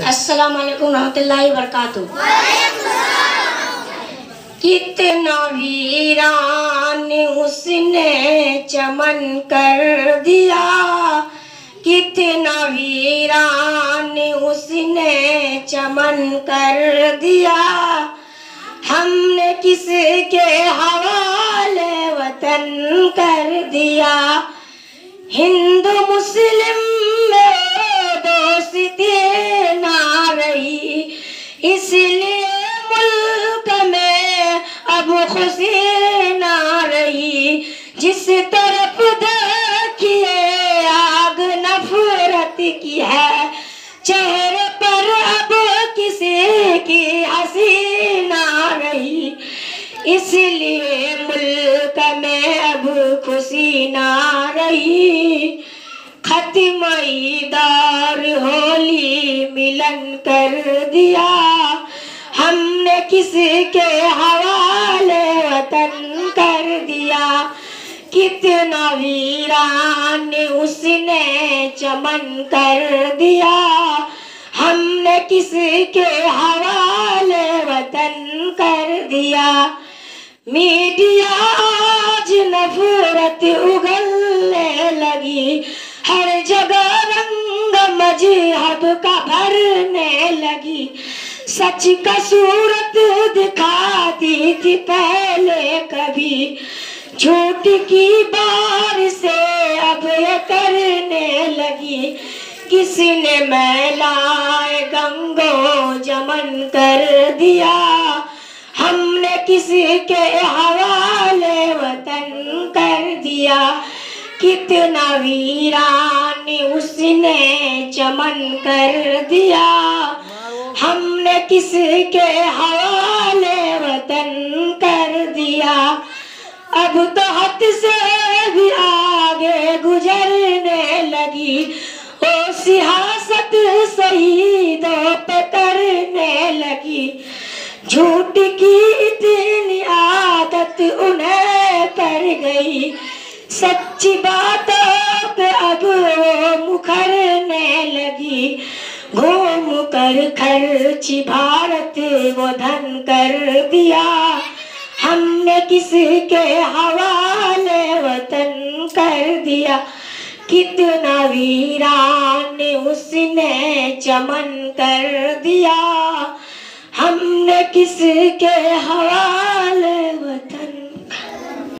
अस्सलाम वालेकुम रहमतुल्लाहि वबरकातुहू कितना वीरान उसने चमन कर दिया। कितना वीरान उसने चमन कर दिया। हमने किसके हवाले वतन कर दिया? हिंदू मुस्लिम इसलिए मुल्क में अब खुशी ना रही। जिस तरफ़ देखिए आग नफरत की है, चेहरे पर अब किसी की हँसी ना रही। इसलिए मुल्क में अब खुशी ना रही। खत्म ईदार होली मिलन कर दिया। हमने किसी के हवाले वतन कर दिया? कितना वीरान उसने चमन कर दिया? हमने किसी के हवाले वतन कर दिया? मीडिया आज नफरत उगलने लगी। हर जगह रंग मज़हब का भरने लगी। सच का सूरत दिखाती थी पहले कभी। झूठ की बार से अब ये करने लगी। किसने मैलाए गंगो जमन कर दिया? हमने किसी के हवाले वतन कर दिया? कितना वीरान उसने चमन कर दिया? हमने किसके हवाले वतन कर दिया? अब तो हद से भी आगे गुजरने लगी। ओ सियासत शहीदों पे करने लगी। झूठ की इतनी आदत उन्हें पड़ गई। सच्ची बातों कर खर्ची भारत, वो धन कर दिया। हमने किसके हवाले वतन कर दिया? कितना वीरान उसने चमन कर दिया? हमने किसके हवाले वतन